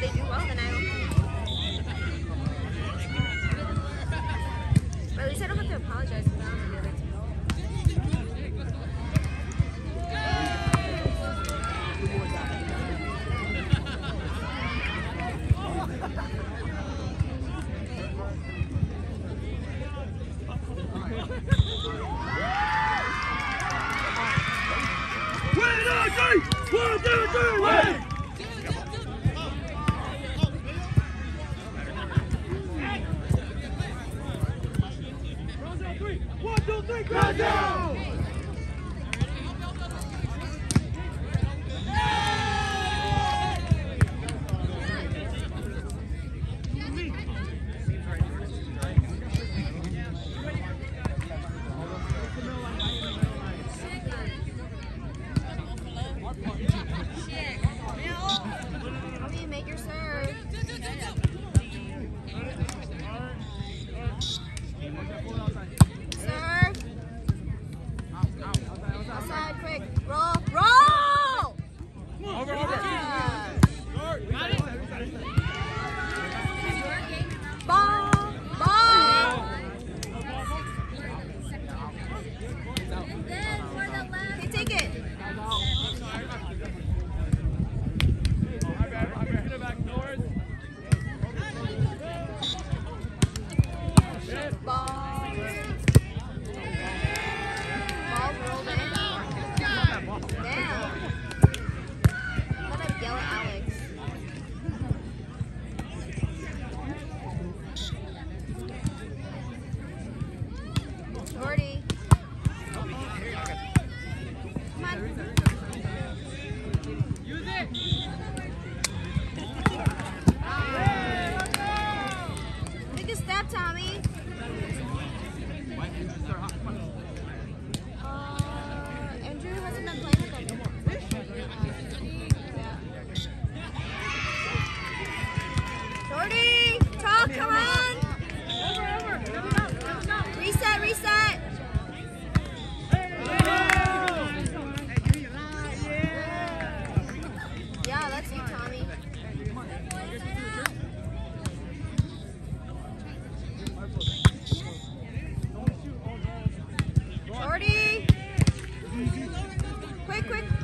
they do well, then I will One, two, three, Brazil! quick.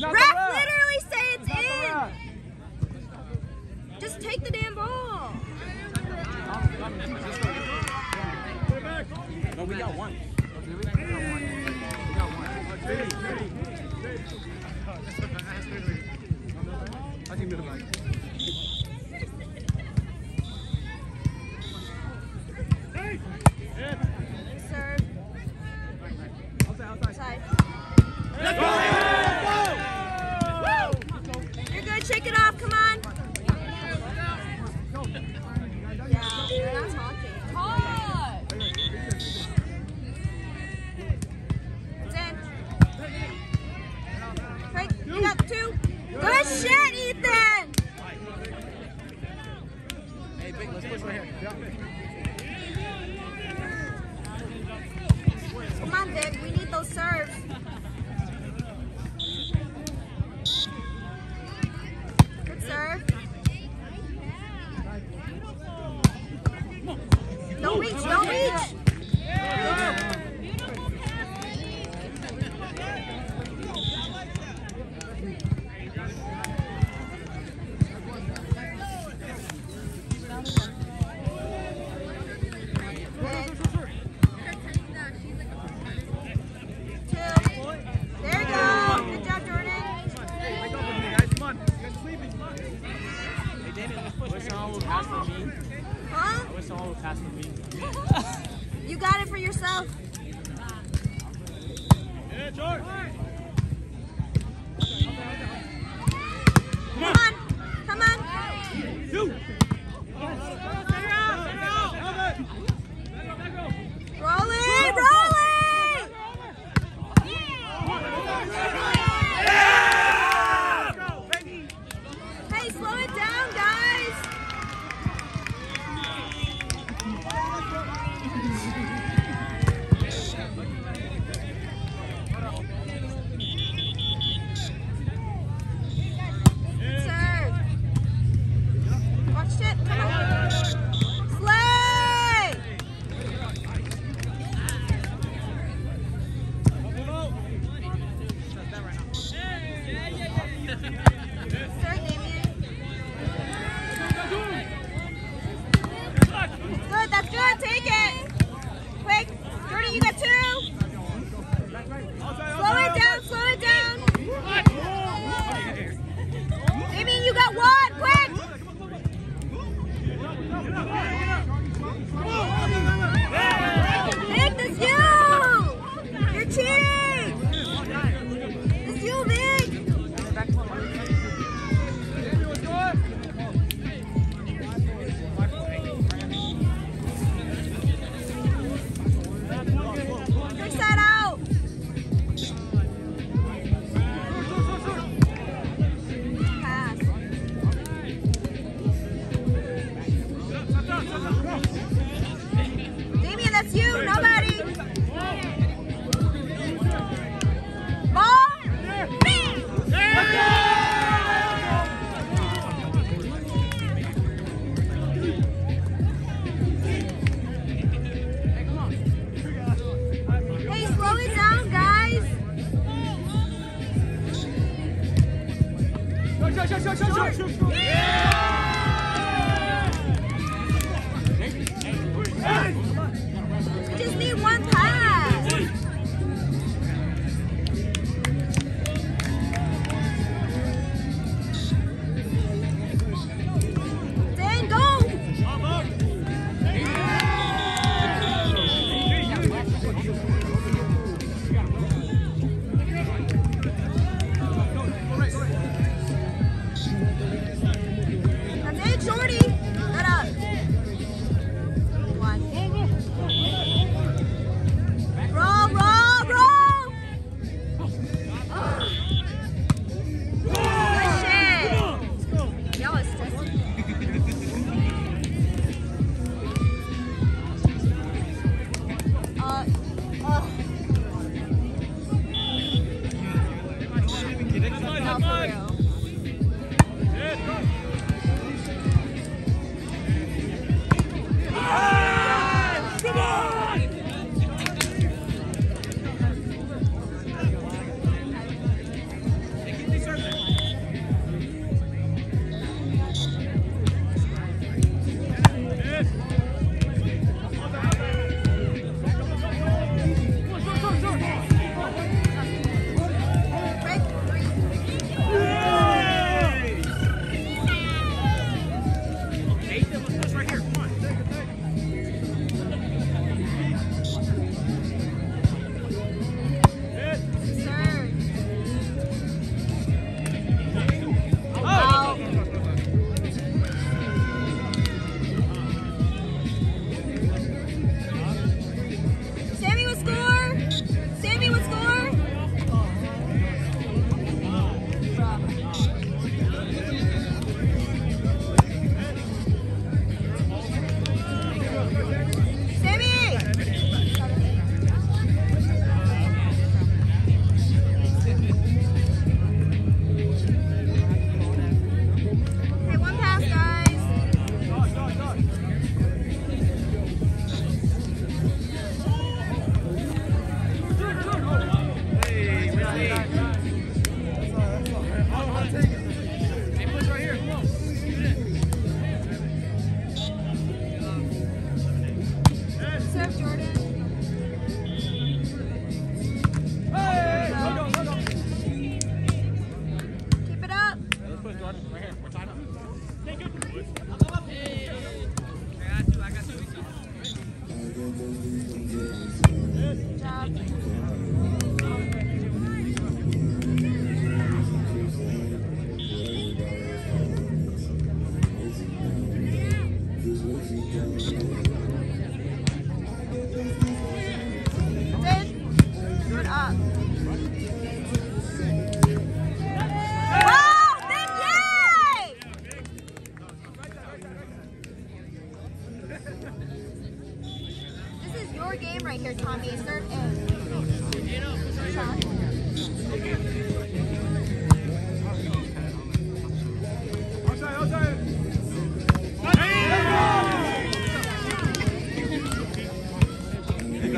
Ref literally say it's, in. Just take the damn ball. No, we got one. I think they're the Jordan, you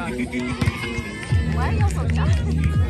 我也要走了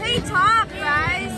hey, top, guys.